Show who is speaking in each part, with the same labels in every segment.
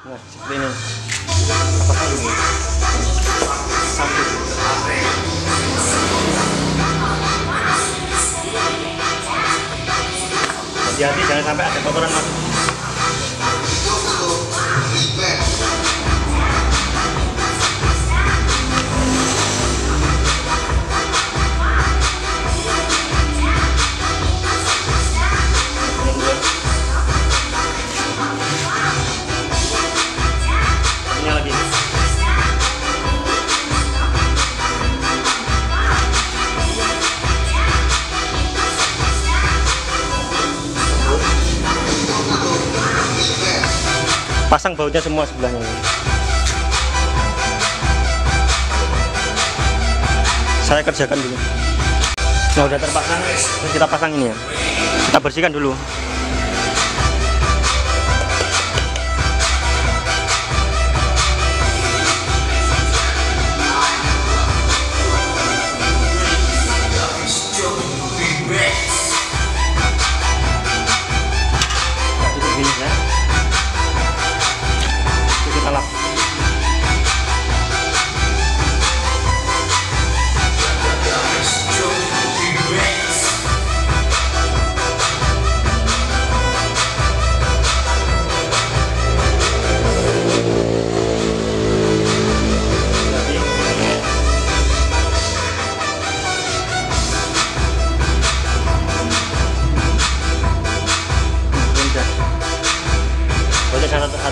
Speaker 1: nah seperti ini apakah ini satu hati-hati jangan sampai ada kotoran masuk pasang bautnya semua sebelahnya saya kerjakan dulu. Nah udah terpasang. Kita pasang ini ya. Kita bersihkan dulu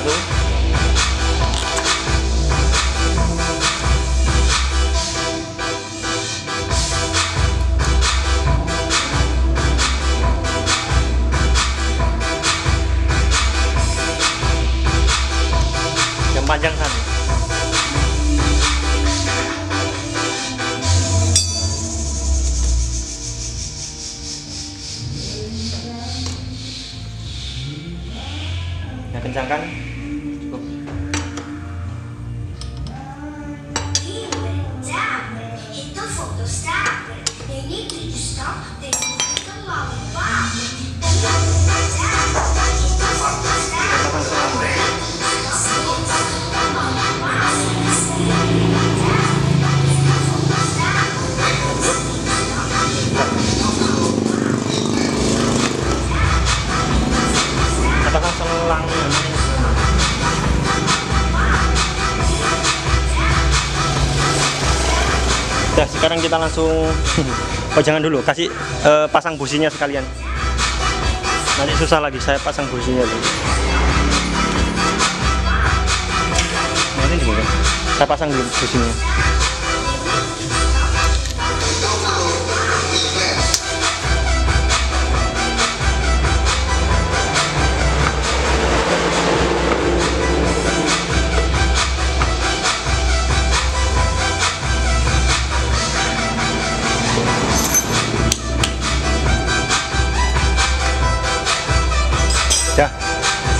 Speaker 1: satu. Yang panjang. Yang kencangkan. Udah, sekarang kita langsung Oh jangan dulu, kasih eh, pasang businya sekalian. Nanti susah lagi saya pasang businya dulu. Saya pasang dulu businya.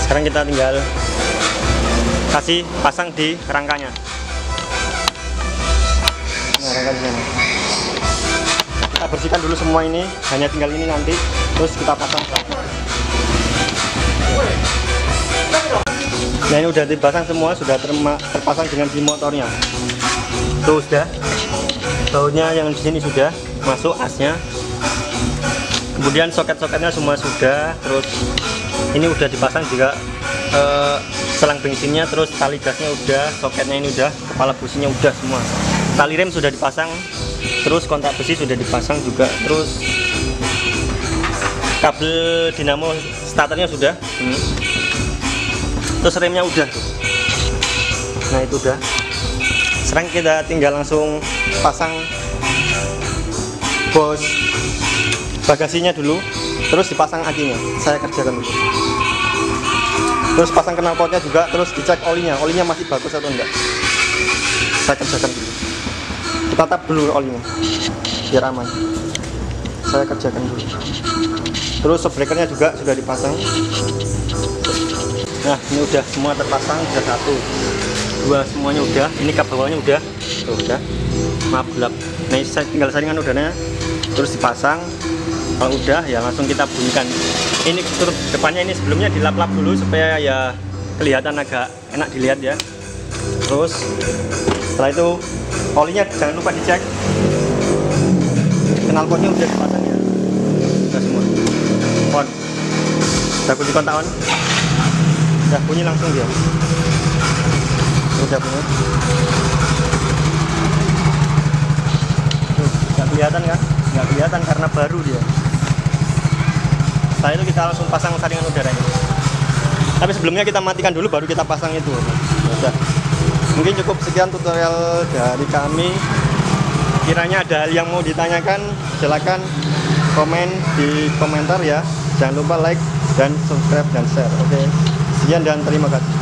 Speaker 1: Sekarang kita tinggal kasih pasang di rangkanya. Nah, rangka di sana. Kita bersihkan dulu semua ini, hanya tinggal ini nanti, terus kita pasang. Nah ini udah dipasang semua, sudah terpasang dengan si motornya. Tuh sudah, bautnya yang di sini sudah masuk asnya. Kemudian soket-soketnya semua sudah, terus ini udah dipasang juga eh, selang bensinnya terus tali gasnya udah soketnya ini udah kepala businya udah semua. Tali rem sudah dipasang terus kontak besi sudah dipasang juga terus kabel dinamo starternya sudah. Hmm. terus remnya udah. Nah itu udah. Sekarang kita tinggal langsung pasang bos bagasinya dulu terus dipasang akinya. Saya kerjakan dulu. Terus pasang knalpotnya juga terus dicek olinya. Olinya masih bagus atau enggak? Saya kerjakan dulu. Kita tap dulu olinya biar aman. Saya kerjakan dulu. Terus breakernya juga sudah dipasang. Nah ini udah semua terpasang sudah satu. Dua semuanya udah. Ini kap bawahnya udah. Tuh udah. Maaf gelap. Nah ini tinggal saringan udahnya terus dipasang kalau udah ya langsung kita bunyikan. Ini terus depannya ini sebelumnya dilap-lap dulu supaya ya kelihatan agak enak dilihat ya. Terus setelah itu olinya jangan lupa dicek. Knalpotnya udah dipasang ya. Udah semua. On udah kunci kontak on udah bunyi langsung dia. Udah bunyi. Tuh nggak kelihatan kan? Nggak kelihatan karena baru dia setelah itu kita langsung pasang saringan udaranya tapi sebelumnya kita matikan dulu baru kita pasang itu. Udah mungkin cukup sekian tutorial dari kami. Kiranya ada hal yang mau ditanyakan silakan komen di komentar ya. Jangan lupa like dan subscribe dan share. Oke. Sekian dan terima kasih